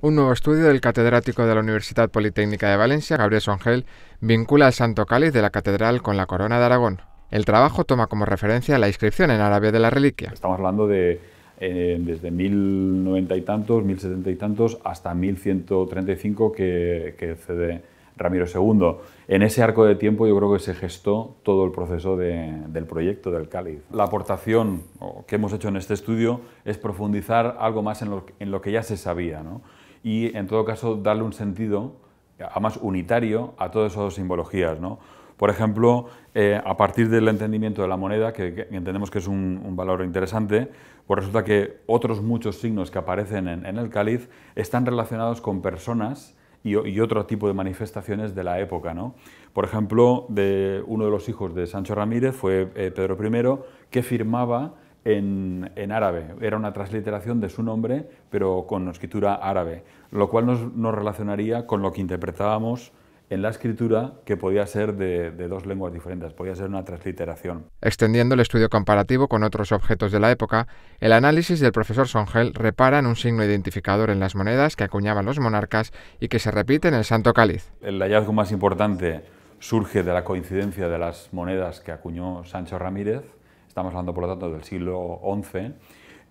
Un nuevo estudio del catedrático de la Universidad Politécnica de Valencia, Gabriel Songel, vincula el Santo Cáliz de la Catedral con la Corona de Aragón. El trabajo toma como referencia la inscripción en árabe de la reliquia. Estamos hablando de eh, desde 1090 y tantos, 1070 y tantos, hasta 1135 que, que cede Ramiro II. En ese arco de tiempo yo creo que se gestó todo el proceso del proyecto del cáliz. La aportación que hemos hecho en este estudio es profundizar algo más en lo, en que ya se sabía. ¿no? y en todo caso darle un sentido, además unitario, a todas esas simbologías. ¿no? Por ejemplo, eh, a partir del entendimiento de la moneda, que, entendemos que es un, valor interesante, pues resulta que otros muchos signos que aparecen en, el cáliz están relacionados con personas y, otro tipo de manifestaciones de la época. ¿no? Por ejemplo, de uno de los hijos de Sancho Ramírez fue eh, Pedro I, que firmaba en, árabe. Era una transliteración de su nombre, pero con escritura árabe, lo cual nos, relacionaría con lo que interpretábamos en la escritura que podía ser de, dos lenguas diferentes, podía ser una transliteración. Extendiendo el estudio comparativo con otros objetos de la época, el análisis del profesor Songel repara en un signo identificador en las monedas que acuñaban los monarcas y que se repite en el Santo Cáliz. El hallazgo más importante surge de la coincidencia de las monedas que acuñó Sancho Ramírez estamos hablando por lo tanto del siglo XI,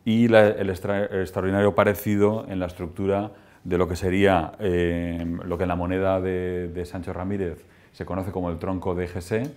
y el, extraordinario parecido en la estructura de lo que sería eh, lo que en la moneda de, Sancho Ramírez se conoce como el tronco de GC,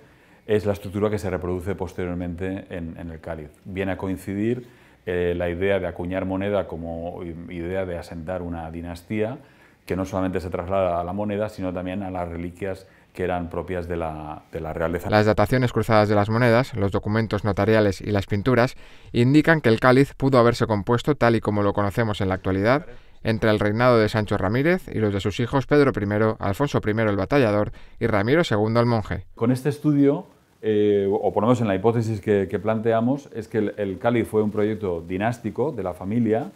es la estructura que se reproduce posteriormente en, el cáliz. Viene a coincidir eh, la idea de acuñar moneda como idea de asentar una dinastía, que no solamente se traslada a la moneda, sino también a las reliquias que eran propias de la, de la, realeza. Las dataciones cruzadas de las monedas, los documentos notariales y las pinturas indican que el cáliz pudo haberse compuesto tal y como lo conocemos en la actualidad entre el reinado de Sancho Ramírez y los de sus hijos Pedro I, Alfonso I el batallador y Ramiro II el monje. Con este estudio, eh, o por lo menos en la hipótesis que, planteamos, es que el, el cáliz fue un proyecto dinástico de la familia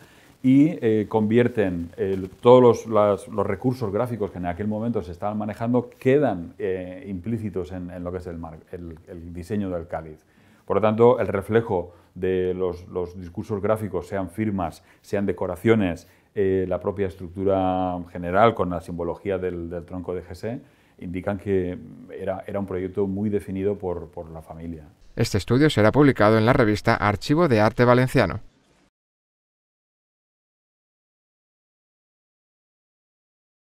y eh, convierten todos los, recursos gráficos que en aquel momento se estaban manejando, quedan eh, implícitos en, lo que es el, el, diseño del cáliz. Por lo tanto, el reflejo de los, discursos gráficos, sean firmas, sean decoraciones, eh, la propia estructura general con la simbología del, tronco de GC, indican que era, era un proyecto muy definido por, por la familia. Este estudio será publicado en la revista Archivo de Arte Valenciano.